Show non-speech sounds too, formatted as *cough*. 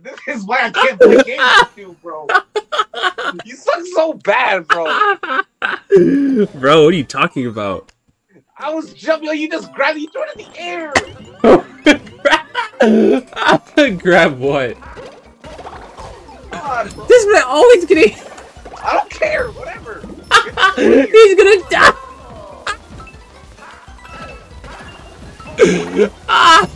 This is why I can't play *laughs* games with you, bro. You suck so bad, bro. Bro, what are you talking about? I was jumping, you just grabbed it, you threw it in the air. *laughs* Grab what? God, this man always getting. I don't care, whatever. *laughs* He's gonna die. ah!